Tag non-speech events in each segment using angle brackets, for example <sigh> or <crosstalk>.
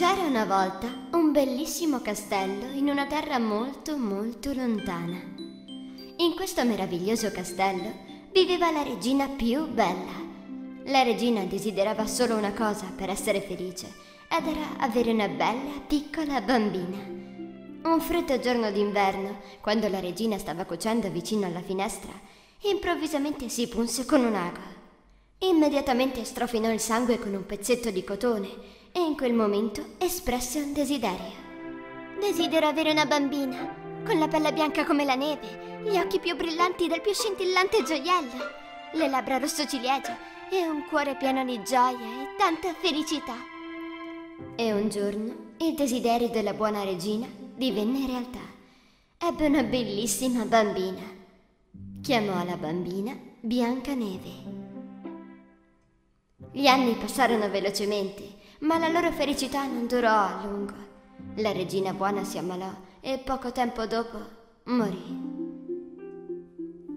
C'era una volta un bellissimo castello in una terra molto molto lontana. In questo meraviglioso castello viveva la regina più bella. La regina desiderava solo una cosa per essere felice ed era avere una bella piccola bambina. Un freddo giorno d'inverno, quando la regina stava cucendo vicino alla finestra, improvvisamente si punse con un ago. Immediatamente strofinò il sangue con un pezzetto di cotone e in quel momento espresse un desiderio. Desidero avere una bambina, con la pelle bianca come la neve, gli occhi più brillanti del più scintillante gioiello, le labbra rosso ciliegie e un cuore pieno di gioia e tanta felicità. E un giorno il desiderio della buona regina divenne realtà. Ebbe una bellissima bambina. Chiamò la bambina Biancaneve. Gli anni passarono velocemente ma la loro felicità non durò a lungo. La regina buona si ammalò e poco tempo dopo morì.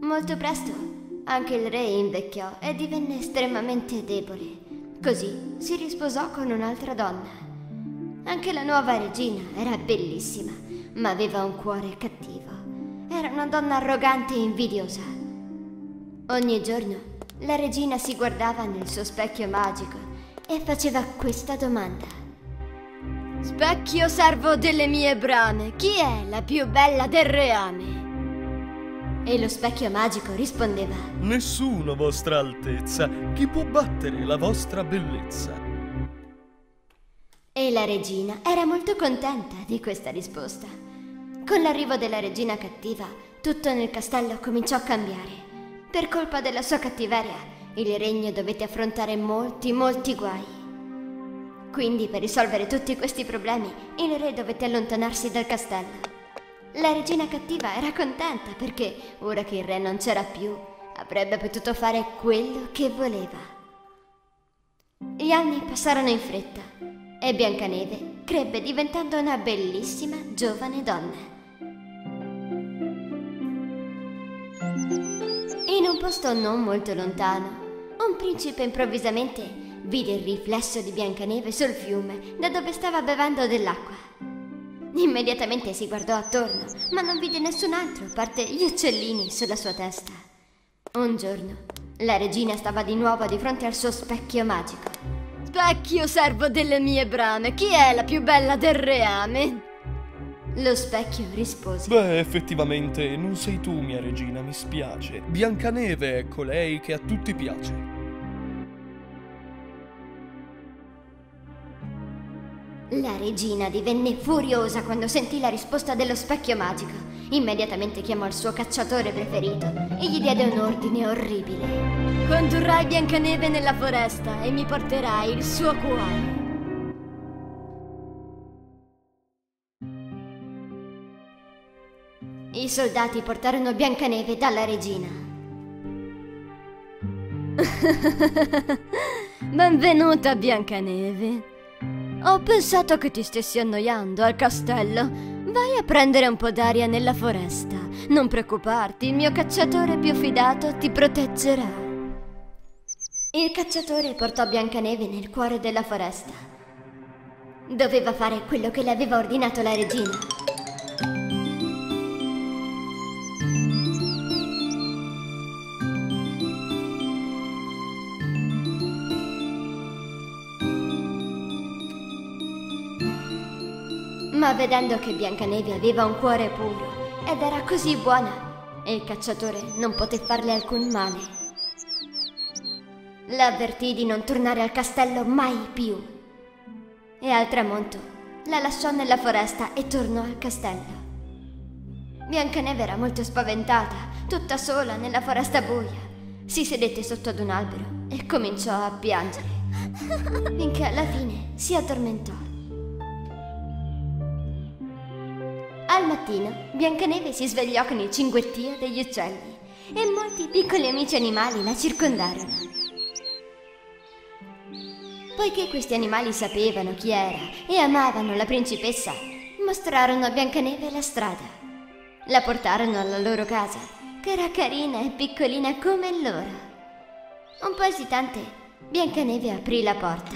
Molto presto anche il re invecchiò e divenne estremamente debole. Così si risposò con un'altra donna. Anche la nuova regina era bellissima, ma aveva un cuore cattivo. Era una donna arrogante e invidiosa. Ogni giorno la regina si guardava nel suo specchio magico e faceva questa domanda. Specchio servo delle mie brame, chi è la più bella del reame? E lo specchio magico rispondeva: Nessuno, vostra altezza, chi può battere la vostra bellezza? E la regina era molto contenta di questa risposta. Con l'arrivo della regina cattiva, tutto nel castello cominciò a cambiare. Per colpa della sua cattiveria, il regno dovette affrontare molti, molti guai. Quindi per risolvere tutti questi problemi il re dovette allontanarsi dal castello. La regina cattiva era contenta perché ora che il re non c'era più avrebbe potuto fare quello che voleva. Gli anni passarono in fretta e Biancaneve crebbe diventando una bellissima giovane donna. In un posto non molto lontano principe improvvisamente vide il riflesso di Biancaneve sul fiume da dove stava bevendo dell'acqua. Immediatamente si guardò attorno, ma non vide nessun altro a parte gli uccellini sulla sua testa. Un giorno, la regina stava di nuovo di fronte al suo specchio magico. Specchio servo delle mie brame, chi è la più bella del reame? Lo specchio rispose. Beh, effettivamente non sei tu, mia regina, mi spiace. Biancaneve è colei che a tutti piace. La regina divenne furiosa quando sentì la risposta dello specchio magico. Immediatamente chiamò il suo cacciatore preferito e gli diede un ordine orribile. Condurrai Biancaneve nella foresta e mi porterai il suo cuore. I soldati portarono Biancaneve dalla regina. <laughs> Benvenuta Biancaneve. Ho pensato che ti stessi annoiando al castello. Vai a prendere un po' d'aria nella foresta. Non preoccuparti, il mio cacciatore più fidato ti proteggerà. Il cacciatore portò Biancaneve nel cuore della foresta. Doveva fare quello che le aveva ordinato la regina. Vedendo che Biancaneve aveva un cuore puro ed era così buona, il cacciatore non poté farle alcun male. L'avvertì di non tornare al castello mai più. E al tramonto la lasciò nella foresta e tornò al castello. Biancaneve era molto spaventata, tutta sola nella foresta buia. Si sedette sotto ad un albero e cominciò a piangere, finché alla fine si addormentò. Al mattino Biancaneve si svegliò con il cinguettio degli uccelli e molti piccoli amici animali la circondarono. Poiché questi animali sapevano chi era e amavano la principessa, mostrarono a Biancaneve la strada. La portarono alla loro casa, che era carina e piccolina come loro. Un po' esitante, Biancaneve aprì la porta.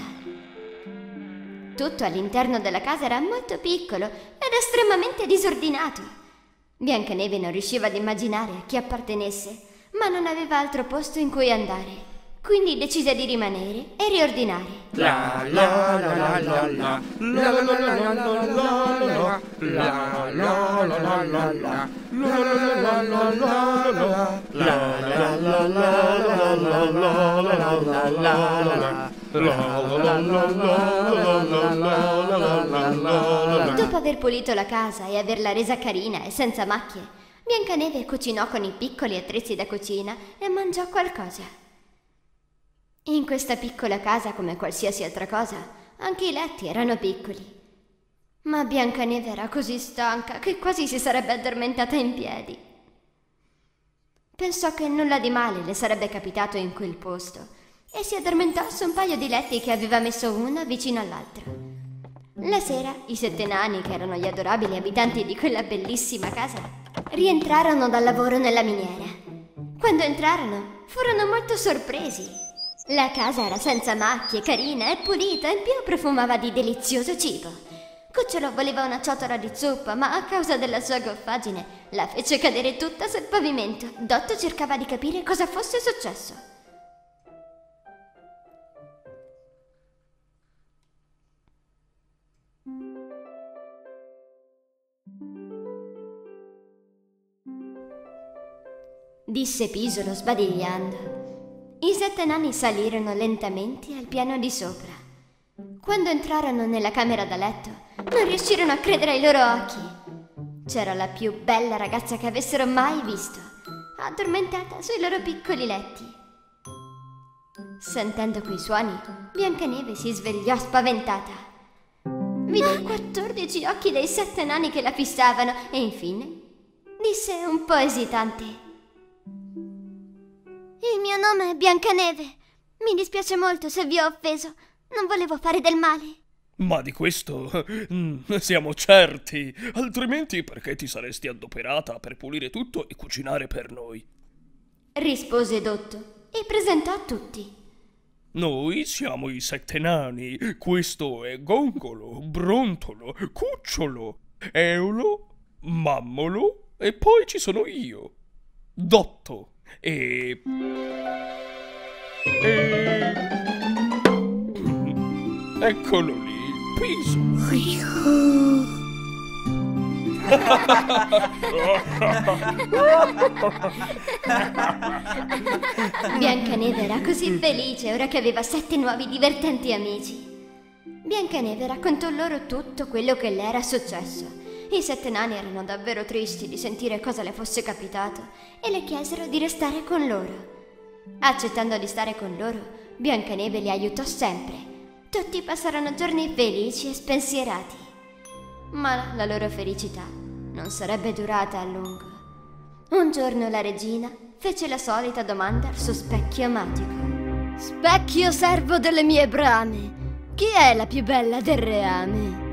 Tutto all'interno della casa era molto piccolo ed estremamente disordinato. Biancaneve non riusciva ad immaginare a chi appartenesse, ma non aveva altro posto in cui andare. Quindi decise di rimanere e riordinare. La la la la la la la la la la la la la la la la la Dopo aver pulito la casa e averla resa carina e senza macchie, Biancaneve cucinò con i piccoli attrezzi da cucina e mangiò qualcosa. In questa piccola casa, come qualsiasi altra cosa, anche i letti erano piccoli. Ma Biancaneve era così stanca che quasi si sarebbe addormentata in piedi. Pensò che nulla di male le sarebbe capitato in quel posto e si addormentò su un paio di letti che aveva messo uno vicino all'altro. La sera i sette nani, che erano gli adorabili abitanti di quella bellissima casa, rientrarono dal lavoro nella miniera. Quando entrarono, furono molto sorpresi la casa era senza macchie, carina e pulita, in più profumava di delizioso cibo. Cucciolo voleva una ciotola di zuppa, ma a causa della sua goffaggine la fece cadere tutta sul pavimento. Dotto cercava di capire cosa fosse successo. Disse Pisolo sbadigliando. I sette nani salirono lentamente al piano di sopra. Quando entrarono nella camera da letto, non riuscirono a credere ai loro occhi. C'era la più bella ragazza che avessero mai visto, addormentata sui loro piccoli letti. Sentendo quei suoni, Biancaneve si svegliò spaventata. Vide 14 occhi dei sette nani che la fissavano e infine disse un po' esitante. Il mio nome è Biancaneve. Mi dispiace molto se vi ho offeso. Non volevo fare del male. Ma di questo mm, siamo certi, altrimenti perché ti saresti adoperata per pulire tutto e cucinare per noi? Rispose Dotto e presentò a tutti. Noi siamo i sette nani, questo è Gongolo, Brontolo, Cucciolo, Eolo, Mammolo e poi ci sono io, Dotto. E... e... Eccolo lì, Piso. <laughs> Biancaneve era così felice ora che aveva sette nuovi divertenti amici. Biancaneve raccontò loro tutto quello che le era successo i sette nani erano davvero tristi di sentire cosa le fosse capitato e le chiesero di restare con loro. Accettando di stare con loro, Biancaneve li aiutò sempre. Tutti passarono giorni felici e spensierati. Ma la loro felicità non sarebbe durata a lungo. Un giorno la regina fece la solita domanda al suo specchio magico. Specchio servo delle mie brame, chi è la più bella del reame?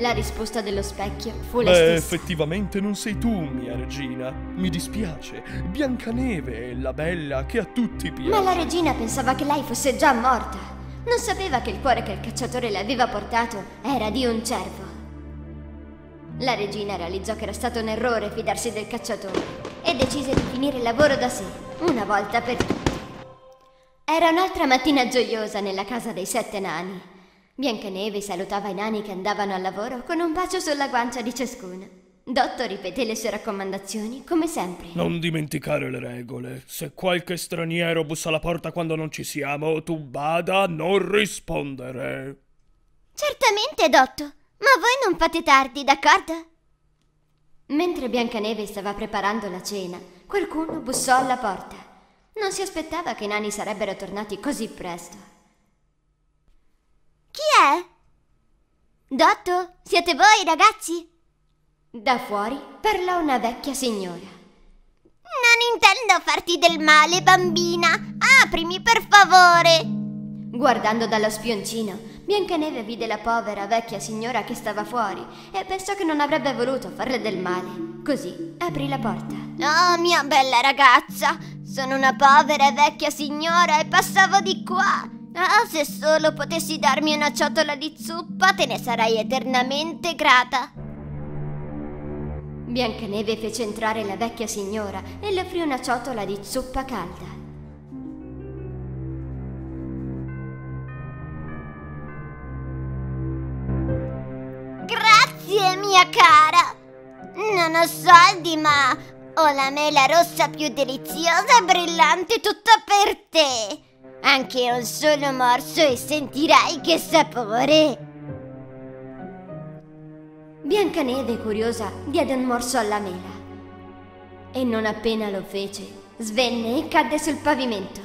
La risposta dello specchio fu la Beh, stessa. effettivamente non sei tu, mia regina. Mi dispiace. Biancaneve è la bella che a tutti piace. Ma la regina pensava che lei fosse già morta. Non sapeva che il cuore che il cacciatore le aveva portato era di un cervo. La regina realizzò che era stato un errore fidarsi del cacciatore e decise di finire il lavoro da sé, una volta per tutte. Era un'altra mattina gioiosa nella casa dei sette nani. Biancaneve salutava i nani che andavano al lavoro con un bacio sulla guancia di ciascuno. Dotto ripeté le sue raccomandazioni come sempre. Non dimenticare le regole. Se qualche straniero bussa alla porta quando non ci siamo, tu bada a non rispondere. Certamente, Dotto. Ma voi non fate tardi, d'accordo? Mentre Biancaneve stava preparando la cena, qualcuno bussò alla porta. Non si aspettava che i nani sarebbero tornati così presto. Chi è? Dotto, siete voi, ragazzi? Da fuori parlò una vecchia signora. Non intendo farti del male, bambina. Aprimi, per favore. Guardando dallo spioncino, Biancaneve vide la povera vecchia signora che stava fuori e pensò che non avrebbe voluto farle del male. Così aprì la porta. Oh, mia bella ragazza, sono una povera vecchia signora e passavo di qua. Ah, se solo potessi darmi una ciotola di zuppa, te ne sarei eternamente grata. Biancaneve fece entrare la vecchia signora e le offrì una ciotola di zuppa calda. Grazie, mia cara. Non ho soldi, ma ho la mela rossa più deliziosa e brillante tutta per te. Anche un solo morso e sentirai che sapore. Biancaneve, curiosa, diede un morso alla mela. E non appena lo fece, svenne e cadde sul pavimento.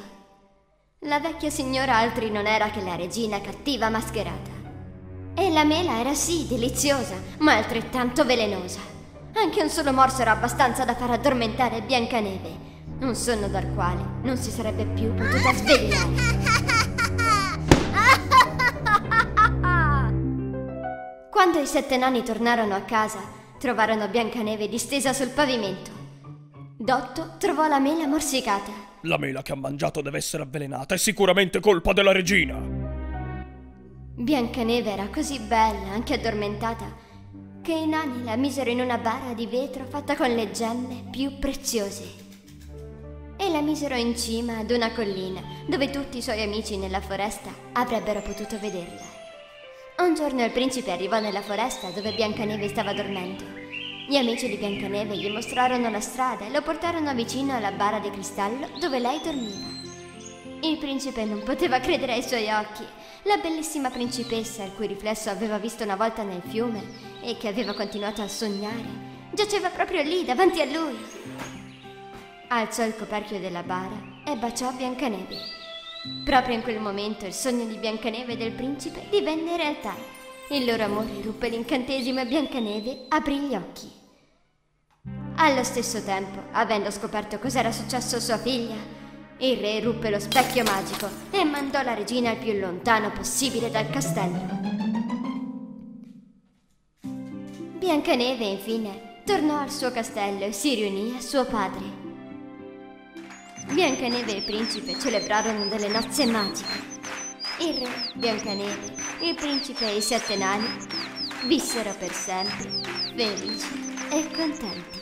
La vecchia signora altri non era che la regina cattiva mascherata. E la mela era sì deliziosa, ma altrettanto velenosa. Anche un solo morso era abbastanza da far addormentare Biancaneve, un sonno dal quale non si sarebbe più potuta svegliare. <laughs> Quando i sette nani tornarono a casa, trovarono Biancaneve distesa sul pavimento. Dotto trovò la mela morsicata. La mela che ha mangiato deve essere avvelenata, è sicuramente colpa della regina. Biancaneve era così bella, anche addormentata, che i nani la misero in una bara di vetro fatta con le gemme più preziose. E la misero in cima ad una collina, dove tutti i suoi amici nella foresta avrebbero potuto vederla. Un giorno il principe arrivò nella foresta dove Biancaneve stava dormendo. Gli amici di Biancaneve gli mostrarono la strada e lo portarono vicino alla bara di cristallo dove lei dormiva. Il principe non poteva credere ai suoi occhi. La bellissima principessa, il cui riflesso aveva visto una volta nel fiume e che aveva continuato a sognare, giaceva proprio lì davanti a lui. Alzò il coperchio della bara e baciò Biancaneve. Proprio in quel momento il sogno di Biancaneve e del principe divenne realtà. Il loro amore ruppe l'incantesimo e Biancaneve aprì gli occhi. Allo stesso tempo, avendo scoperto cos'era successo a sua figlia, il re ruppe lo specchio magico e mandò la regina il più lontano possibile dal castello. Biancaneve, infine, tornò al suo castello e si riunì a suo padre. Biancaneve e il principe celebrarono delle nozze magiche. Il re, Biancaneve, il principe e i sette nani vissero per sempre felici e contenti.